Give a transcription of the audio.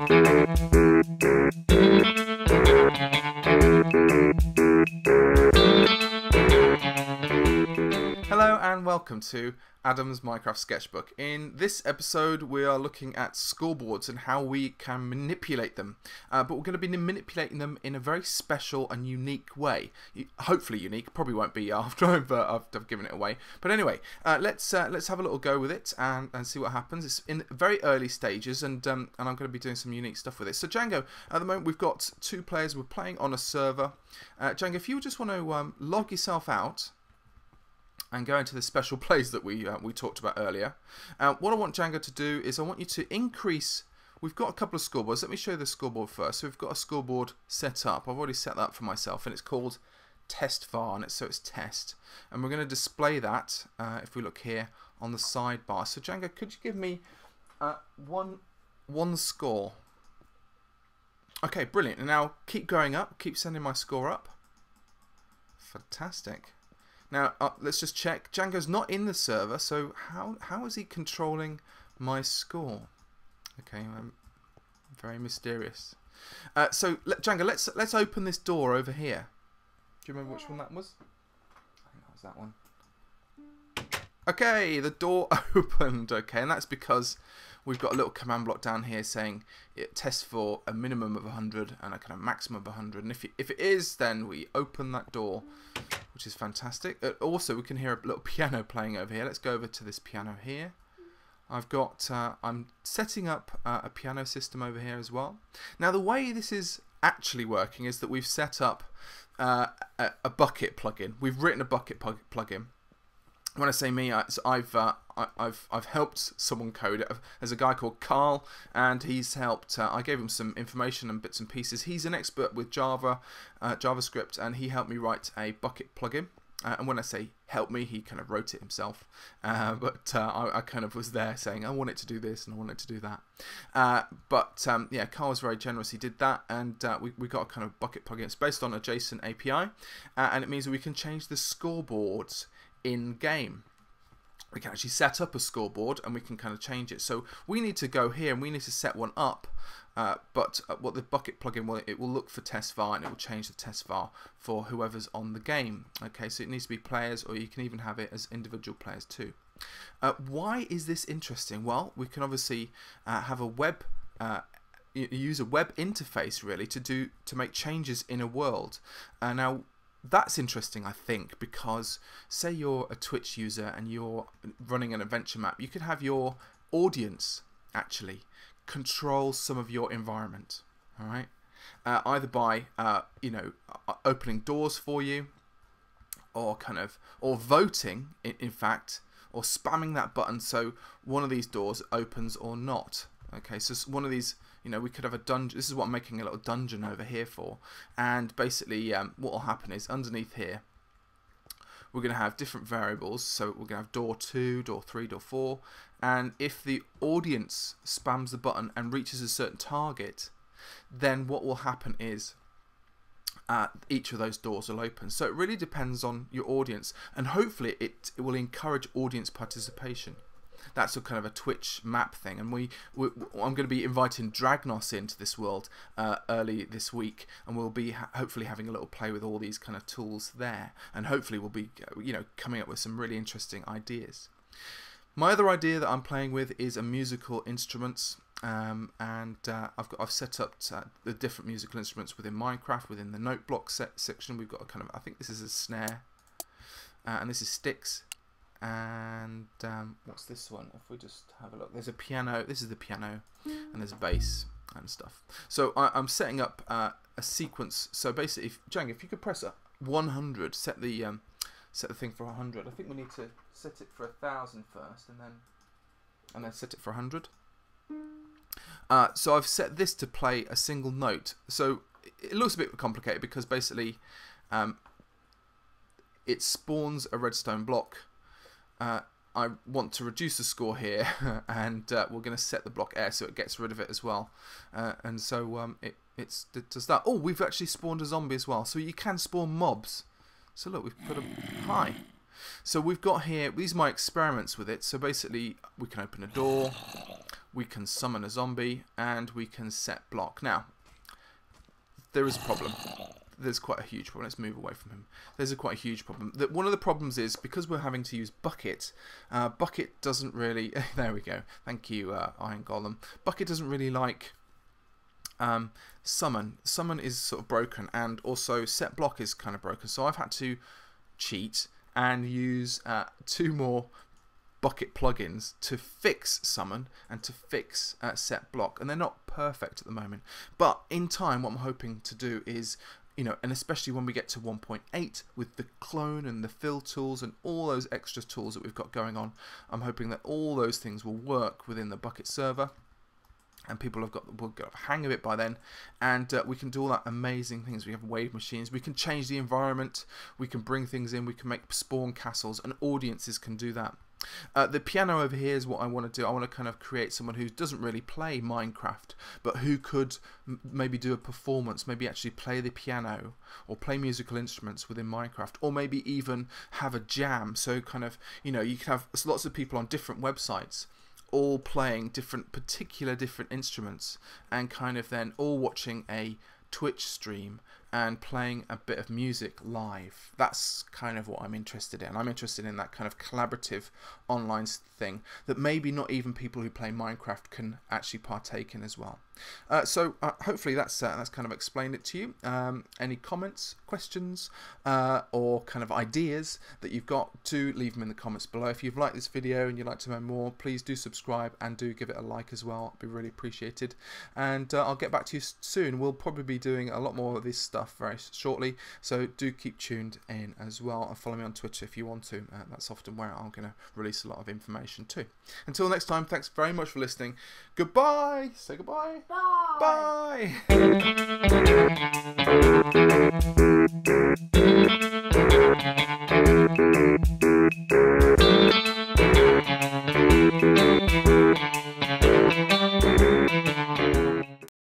Hello and welcome to Adam's Minecraft Sketchbook. In this episode, we are looking at scoreboards and how we can manipulate them. Uh, but we're going to be manipulating them in a very special and unique way. Hopefully unique. Probably won't be after I've, uh, I've, I've given it away. But anyway, uh, let's uh, let's have a little go with it and, and see what happens. It's in very early stages, and um, and I'm going to be doing some unique stuff with it. So Django, at the moment we've got two players. We're playing on a server. Uh, Django, if you just want to um, log yourself out and go into the special plays that we uh, we talked about earlier. Uh, what I want Django to do is I want you to increase. We've got a couple of scoreboards. Let me show you the scoreboard first. So we've got a scoreboard set up. I've already set that for myself, and it's called test var, and it's, so it's test. And we're going to display that uh, if we look here on the sidebar. So Django, could you give me uh, one one score? Okay, brilliant. And now keep going up. Keep sending my score up. Fantastic. Now, uh, let's just check. Django's not in the server, so how, how is he controlling my score? Okay, um, very mysterious. Uh, so, let, Django, let's, let's open this door over here. Do you remember which one that was? I think that was that one. Okay, the door opened. Okay, and that's because we've got a little command block down here saying it tests for a minimum of 100 and a kind of maximum of 100. And if if it is, then we open that door which is fantastic. Uh, also, we can hear a little piano playing over here. Let's go over to this piano here. I've got, uh, I'm setting up uh, a piano system over here as well. Now, the way this is actually working is that we've set up uh, a, a, Bukkit plugin. We've written a Bukkit plugin when I say me, I, have uh, I've I've helped someone code it. There's a guy called Carl, and he's helped. Uh, I gave him some information and bits and pieces. He's an expert with Java, uh, JavaScript, and he helped me write a Bukkit plugin. Uh, and when I say help me, he kind of wrote it himself. Uh, but uh, I, I, kind of was there saying I want it to do this and I want it to do that. but um, yeah, Carl was very generous. He did that, and we we got a kind of Bukkit plugin. It's based on a JSON API, and it means that we can change the scoreboards in game we can actually set up a scoreboard and we can kind of change it. So we need to go here and we need to set one up. Uh, but uh, what the Bukkit plugin will it will look for test var and it will change the test var for whoever's on the game. Okay, so it needs to be players or you can even have it as individual players too. Uh, why is this interesting? Well, we can obviously uh, have a web uh, use a web interface really to do to make changes in a world. Uh, now that's interesting, I think, because say you're a Twitch user and you're running an adventure map, you could have your audience actually control some of your environment. All right, uh, either by uh, you know opening doors for you, or kind of or voting, in, in fact, or spamming that button so one of these doors opens or not. Okay, so one of these you know, we could have a dungeon. This is what I'm making a little dungeon over here for. And basically, um, what will happen is underneath here, we're going to have different variables. So we're going to have door 2, door 3, door 4. And if the audience spams the button and reaches a certain target, then what will happen is uh, each of those doors will open. So it really depends on your audience. And hopefully it, it will encourage audience participation that's a kind of a Twitch map thing. And we, we I'm going to be inviting Dragnos into this world uh, early this week, and we'll be ha hopefully having a little play with all these kind of tools there, and hopefully we'll be you know coming up with some really interesting ideas. My other idea that I'm playing with is a musical instruments. Um, and uh, I've got I've set up uh, the different musical instruments within Minecraft within the note block set section. We've got a kind of I think this is a snare, uh, and this is sticks, and um, what's this one? If we just have a look, there's a piano. This is the piano, and there's a bass and stuff. So I, am setting up uh, a sequence. So basically, if, Jang, if you could press a 100, set the um, set the thing for 100. I think we need to set it for a thousand first, and then and then set it for 100. Uh, so I've set this to play a single note. So it looks a bit complicated because basically um, it spawns a redstone block uh, I want to reduce the score here and uh, we're going to set the block air so it gets rid of it as well uh, and so um, it, it's, it does that. Oh we've actually spawned a zombie as well so you can spawn mobs so look we've put a hi so we've got here these are my experiments with it so basically we can open a door we can summon a zombie, and we can set block. Now, there is a problem. There's quite a huge problem. Let's move away from him. There's a quite a huge problem. That one of the problems is because we're having to use Bukkit. Uh, Bukkit doesn't really. there we go. Thank you, uh, Iron Golem. Bukkit doesn't really like um, summon. Summon is sort of broken, and also set block is kind of broken. So I've had to cheat and use uh, two more Bukkit plugins to fix summon and to fix uh, set block and they're not perfect at the moment but in time what I'm hoping to do is you know and especially when we get to 1.8 with the clone and the fill tools and all those extra tools that we've got going on I'm hoping that all those things will work within the Bukkit server and people have got will get a hang of it by then. And uh, we can do all that amazing things. We have wave machines. We can change the environment. We can bring things in. We can make spawn castles and audiences can do that uh, the piano over here is what I want to do. I want to kind of create someone who doesn't really play Minecraft, but who could maybe do a performance, maybe actually play the piano or play musical instruments within Minecraft, or maybe even have a jam. So, kind of, you know, you can have lots of people on different websites all playing different particular different instruments and kind of then all watching a Twitch stream and playing a bit of music live. That's kind of what I'm interested in. I'm interested in that kind of collaborative online thing that maybe not even people who play Minecraft can actually partake in as well. Uh, so uh, hopefully that's uh, that's kind of explained it to you. Um, any comments, questions, uh, or kind of ideas that you've got, do leave them in the comments below. If you've liked this video and you'd like to know more, please do subscribe and do give it a like as well. It'd be really appreciated. And uh, I'll get back to you soon. We'll probably be doing a lot more of this stuff very shortly, so do keep tuned in as well and follow me on Twitter if you want to. Uh, that's often where I'm going to release a lot of information too. Until next time, thanks very much for listening. Goodbye. Say goodbye. Bye. Bye.